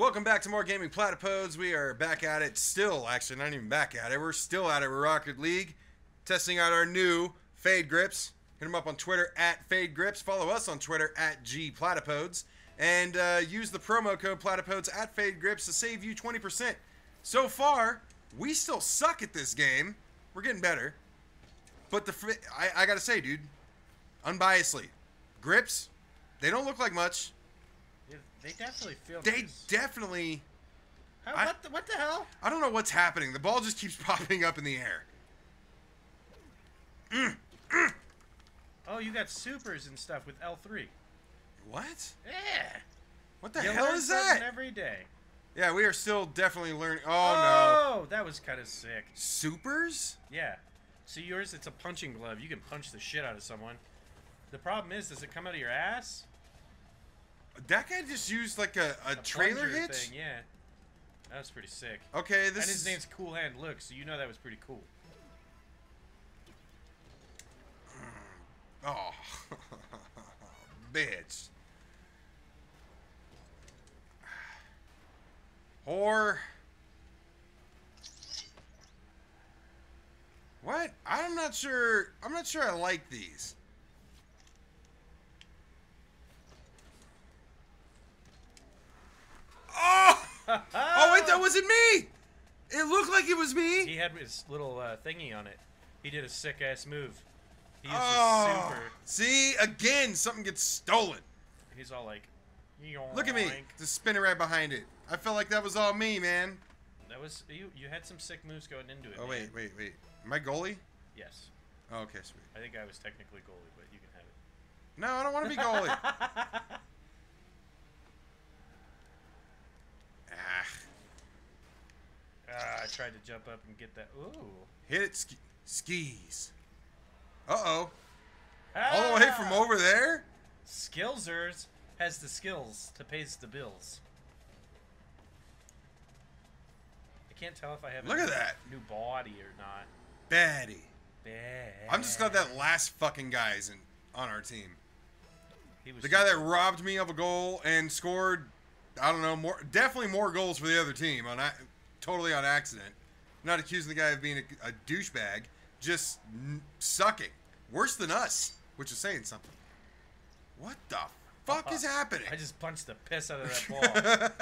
Welcome back to more Gaming Platypodes. We are back at it still, actually, not even back at it. We're still at it with Rocket League, testing out our new Fade Grips. Hit them up on Twitter at Fade Grips. Follow us on Twitter at G Platypodes. And uh, use the promo code Platypodes at Fade Grips to save you 20%. So far, we still suck at this game. We're getting better. But the I, I gotta say, dude, unbiasedly, grips, they don't look like much. They definitely feel. They nice. definitely How, I- what, the, what the hell? I don't know what's happening. The ball just keeps popping up in the air. Oh, you got supers and stuff with L three. What? Yeah. What the You hell learn is that? Every day. Yeah, we are still definitely learning. Oh, Oh, that was kind of sick. Supers? Yeah. See yours, it's a punching glove. You can punch the shit out of someone. The problem is, does it come out of your ass? That guy just used like a, a, A trailer hitch? Thing, yeah. That was pretty sick. Okay, this and his is. name's Cool Hand Luke, so you know that was pretty cool. Oh. Bitch. Whore. What? I'm not sure. I'm not sure I like these. Oh! Oh wait, that wasn't me. It looked like it was me. He had his little uh, thingy on it. He did a sick ass move. He used Oh, super. see again, something gets stolen. He's all like, Look at me, just spinning right behind it. I felt like that was all me, man. That was you. You had some sick moves going into it. Oh man. wait, wait, wait. Am I goalie? Yes. Oh, okay, sweet. I think I was technically goalie, but you can have it. No, I don't want to be goalie. ah, Ah, I tried to jump up and get that. Ooh. hit it, ski- skis. Uh oh, all the way from Ah! over there. Skillsers has the skills to pay the bills. I can't tell if I have a Look at that. new body or not. Baddie. Bad. I'm just glad that last fucking guy is in on our team. he was The guy that robbed me of a goal and scored, I don't know, more definitely more goals for the other team on totally on accident. not accusing the guy of being a, a douchebag, just n- sucking. Worse than us, which is saying something. What the fuck is happening? I just punched the piss out of that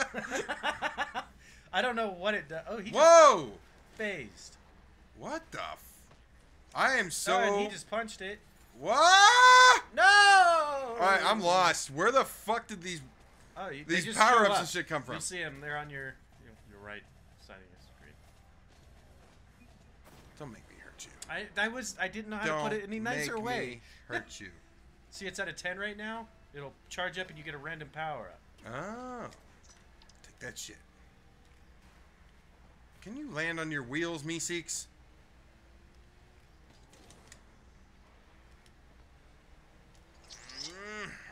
ball. I don't know what it does. Oh, he just Whoa! phased. What the? F- I am so. oh, and he just punched it. What? No. All right, I'm lost. Where the fuck did these? Oh, you- These power ups up. and shit come from? You'll see them. They're on your your, right side of your screen. Don't make me hurt you. I I was I didn't know how Don't to put it any nicer make way. me hurt you. See, it's at a 10 right now. It'll charge up and you get a random power up. Oh. Take that shit. Can you land on your wheels, Meeseeks?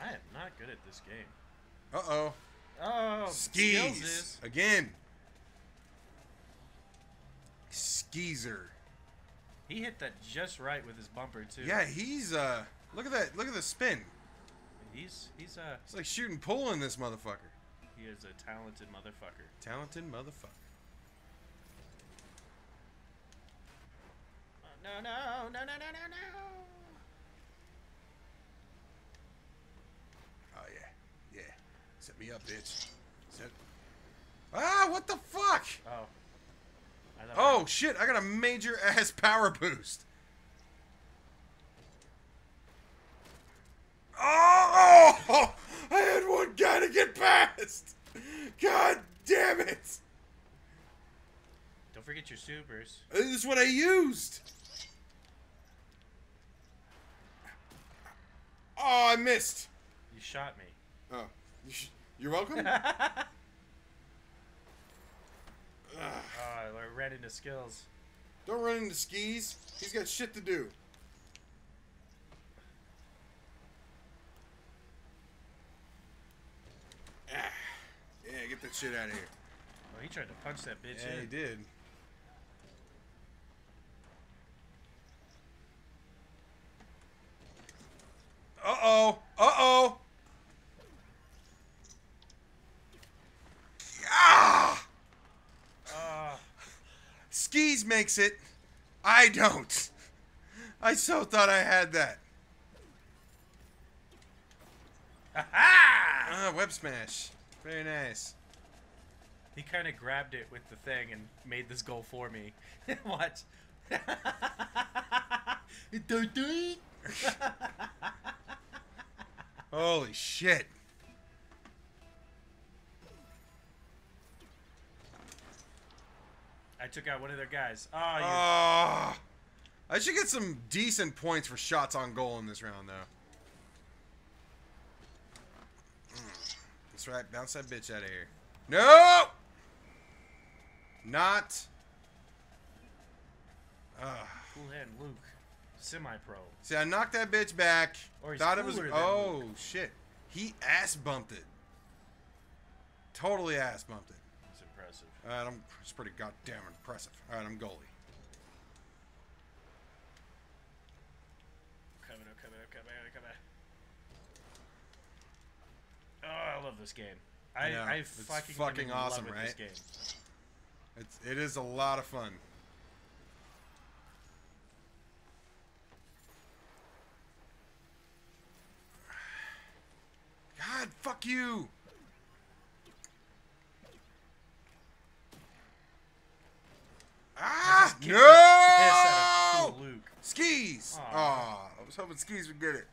I am not good at this game. Uh-oh. Oh, Skis. Again. Skeezer. He hit that just right with his bumper too. Yeah, he's uh look at that look at the spin. He's he's uh. It's like shooting pulling this motherfucker. he is a talented motherfucker. Talented motherfucker. Oh, no no no no no no no. Oh yeah. Yeah. Set me up, bitch. Set Ah, what the fuck? Oh. Oh shit, I got a major ass power boost. Oh, oh, I had one guy to get past. God damn it. Don't forget your supers. This is what I used. Oh, I missed. You shot me. Oh, you're welcome. Oh, I ran into skills. Don't run into skis. He's got shit to do. Ah. Yeah, get that shit out of here. Oh, he tried to punch that bitch Yeah, in. he did. Uh oh. Uh oh. Skees makes it. I don't. I so thought I had that. Ah! Ah, web smash. Very nice. He kind of grabbed it with the thing and made this goal for me. Watch. Holy shit. I took out one of their guys. Oh, you Oh, I should get some decent points for shots on goal in this round, though. Mm, That's right. Bounce that bitch out of here. No! Not. Ugh. cool hand Luke, semi-pro. See, I knocked that bitch back. Or thought it was. Oh shit! He ass bumped it. Totally ass bumped it. It's impressive. All right, I'm. It's pretty goddamn impressive. All right, I'm goalie. Coming up, coming up, coming up, coming up. Oh, I love this game. I, know. I It's fucking, fucking am in love awesome, with right? This game. It's. It is a lot of fun. God, fuck you! Just kicked the piss out of cool Luke. Skis! Aw. Aw, I was hoping skis would get it.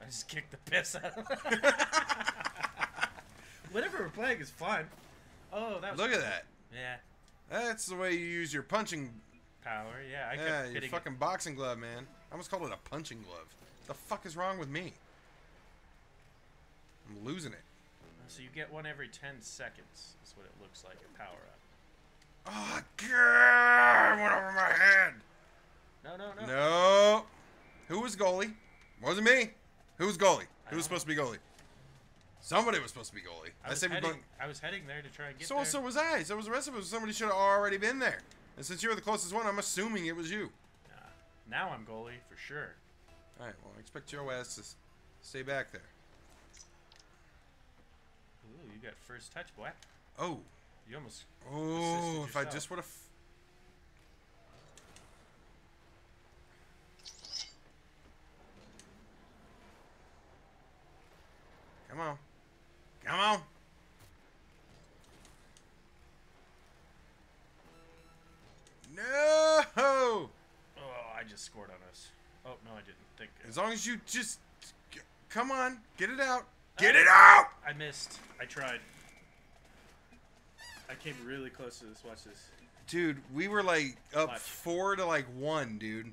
I just kicked the piss out of him. Whatever we're playing is fun. Oh, that was Look at that. Yeah, That's the way you use your punching. power. Yeah, I yeah, your fucking boxing glove, man. I almost called it a punching glove. The fuck is wrong with me? I'm losing it. So you get one every 10 seconds. Is what it looks like. A power up. Oh, God! Went over my head. No, no, no. No. Who was goalie? Wasn't me. Who was goalie? Who was supposed to be goalie? Somebody was supposed to be goalie. I I, was, said heading. I was heading there to try and get So there. so was I. So was the rest of us. Somebody should have already been there. And since you were the closest one, I'm assuming it was you. Nah. Now I'm goalie for sure. All right. Well, I expect your ass to stay back there. Ooh, you got first touch, boy. Oh. You almost. Oh. If I just would have. Come on. Come on. No. Oh, I just scored on us. Oh no, I didn't think. As long as you just come on, get it out. Get it out. I missed. I tried. I came really close to this. Watch this. Dude, we were like up Watch. four to like one, dude.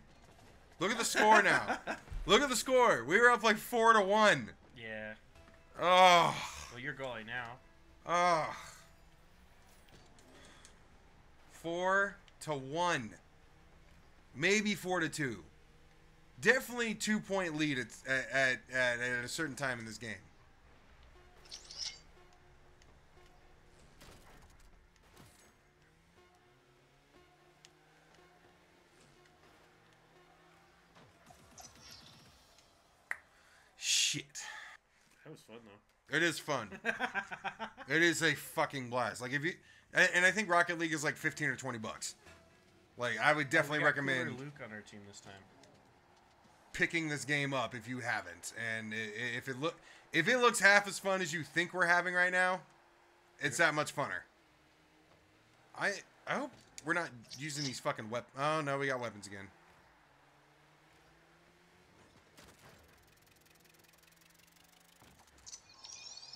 Look at the score now. Look at the score. We were up like four to one. Yeah. Oh, Well, you're goalie now. oh. Four to one. Maybe four to two. Definitely two point lead at, at, at, at a certain time in this game. Fun though. It is fun. it is a fucking blast. Like if you and, and I think Rocket League is like 15 or 20 bucks. Like I would definitely We got cooler recommend Luke on our team this time. picking this game up if you haven't. And if it look if it looks half as fun as you think we're having right now, it's that much funner. I I hope we're not using these fucking weapons. Oh no, we got weapons again.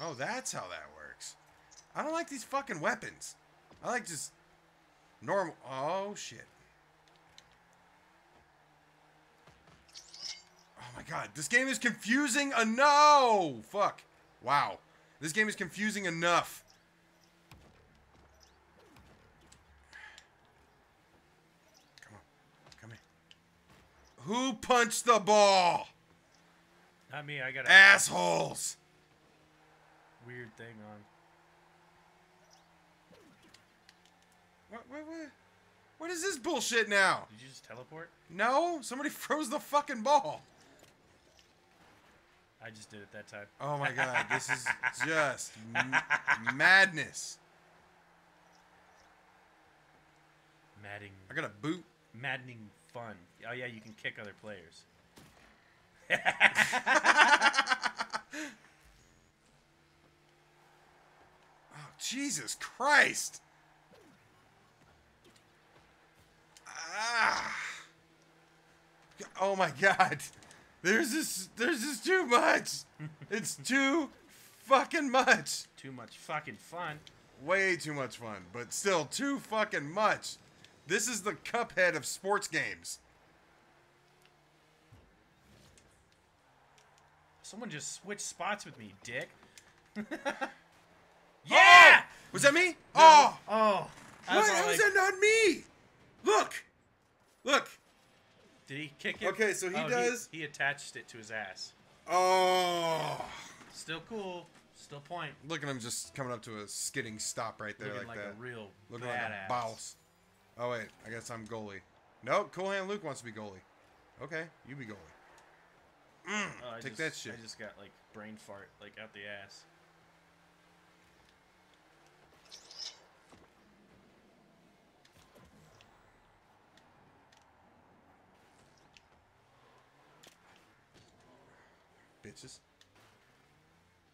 Oh, that's how that works. I don't like these fucking weapons. I like just normal. Oh shit. Oh my god, this game is confusing. Uh, no, fuck. Wow, this game is confusing enough. Come on, come here. Who punched the ball? Not me. I got Assholes. Weird thing on. What, what, what, what is this bullshit now? Did you just teleport? No, somebody froze the fucking ball. I just did it that time. Oh my god, this is just madness. Maddening, I got a boot. maddening fun. Oh yeah, you can kick other players. Oh, Jesus Christ. Ah. Oh my God. There's this. There's just too much. It's too fucking much. Too much fucking fun. Way too much fun, but still too fucking much. This is the Cuphead of sports games. Someone just switched spots with me, dick. yeah. Was that me? Oh, Oh. Was what? all How is like- that not me? Look, look. Did he kick it? Okay, so he Oh, does- He, attached it to his ass. Oh, Still cool. Still point. look at him just coming up to a skidding stop right there Looking like, like, that. a real Looking badass. like a boss. Oh wait, I guess I'm goalie. Nope, Cool Hand Luke wants to be goalie. Okay, you be goalie. Mm, Oh, I take just, that shit. I just got like brain fart, like out the ass. Bitches.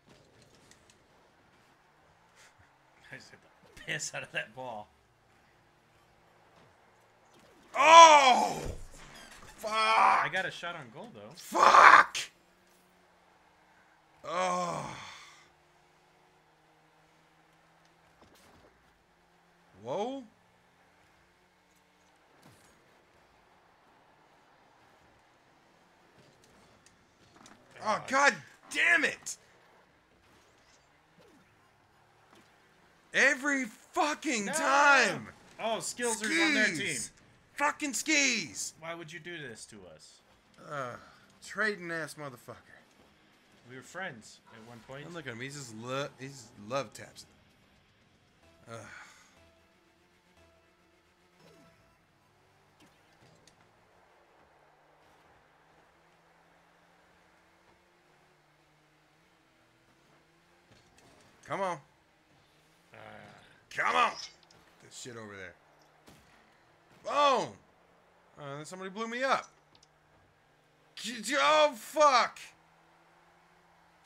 I just hit the piss out of that ball. Oh! Fuck! I got a shot on goal though. Fuck! Oh. Whoa. Oh, god damn it! Every fucking No! time! Oh, skills are on their team. Fucking skis! Why would you do this to us? Uh, trading ass motherfucker. We were friends at one point. And look at him. He's just love. He's love taps. Ugh. Come on. Uh, Come on. That shit over there. Boom. Uh, then somebody blew me up. Oh fuck.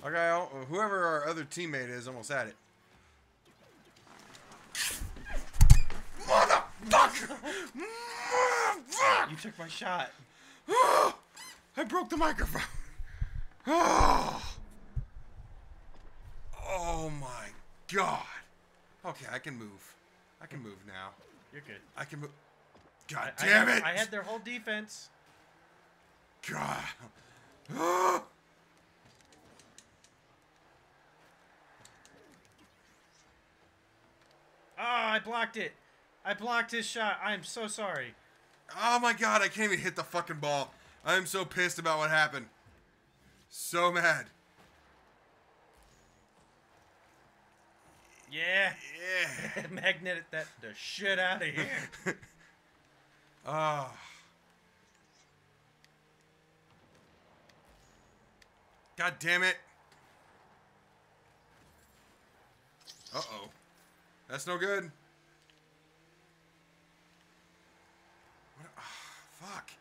Okay, whoever our other teammate is almost had it. Motherfucker! Motherfucker! you took my shot. I broke the microphone. Oh. my god. Okay, I can move. I can move now. You're good. I can move. God I- I damn had- it! I had their whole defense. God. Ah. Oh, I blocked it. I blocked his shot. I am so sorry. Oh my god, I can't even hit the fucking ball. I'm so pissed about what happened. So mad. Yeah. Yeah. Magnetic that the shit out of here. Ah. God damn it. Uh oh. That's no good. What, ah, fuck.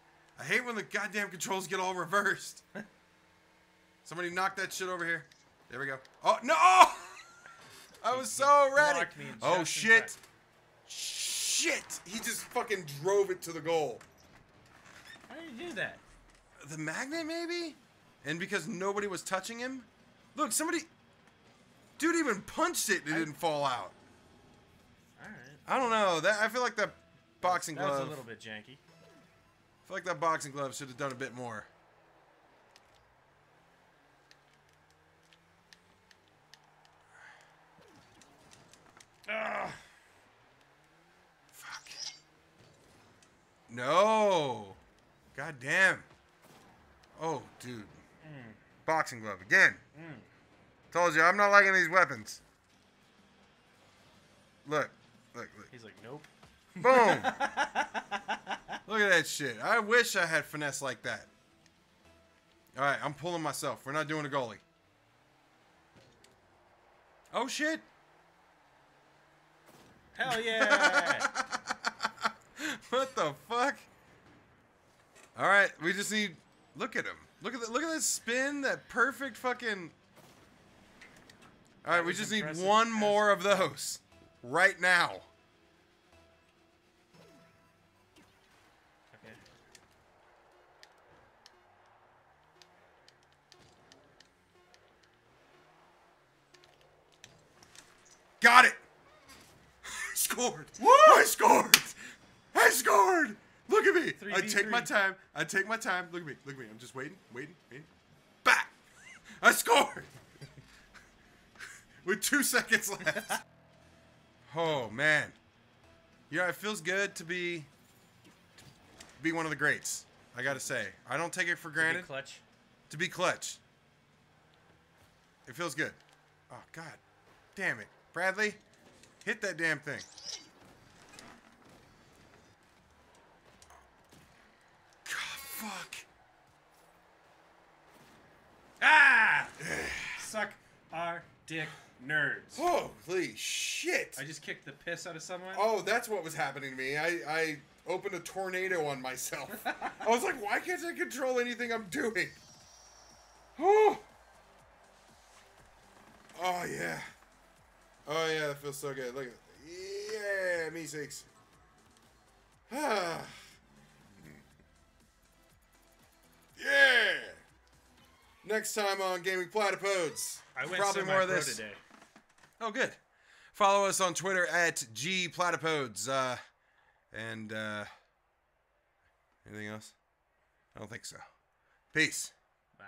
I hate when the goddamn controls get all reversed. Somebody knock that shit over here. There we go. Oh, no! I was so ready. Oh, shit. Shit! He just fucking drove it to the goal. How did you do that? The magnet, maybe? And because nobody was touching him? Look, somebody. Dude even punched it and it I- didn't fall out. All right. I don't know. That I feel like that boxing That glove. was a little bit janky. I feel like that boxing glove should have done a bit more. Ugh. Fuck. No. God damn. Oh, dude. Boxing glove again. Told you, I'm not liking these weapons. Look. Look, look. He's like, nope. Boom. Look at that shit. I wish I had finesse like that. All right, I'm pulling myself. We're not doing a goalie. Oh shit. Hell yeah! what the fuck? All right, we just need. Look at him. Look at that. Look at that spin. That perfect fucking. All right, we just need one more of those right now. Okay. Got it. Scored. I scored. I scored. Look at me. I take my time. I take my time. Look at me. Look at me. I'm just waiting, waiting, waiting. Back. I scored. With two seconds left. oh man. Yeah, it feels good to be to be one of the greats. I gotta say, I don't take it for granted clutch. to be clutch. It feels good. Oh God, damn it, Bradley, hit that damn thing. God, fuck. Ah! Suck our dick, nerds. Holy shit. I just kicked the piss out of someone. Oh, that's what was happening to me. I, I opened a tornado on myself. I was like, why can't I control anything I'm doing? Oh, oh yeah. Oh yeah, that feels so good. Look at Yeah, me six. Ah. yeah. Next time on Gaming Platypodes. I went Probably more of this. today. Oh, good. Follow us on Twitter at G Platypodes. Uh, and uh, anything else? I don't think so. Peace. Bye.